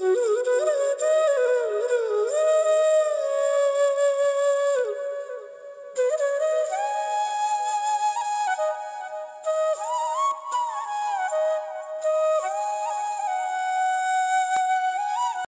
Mm-hmm.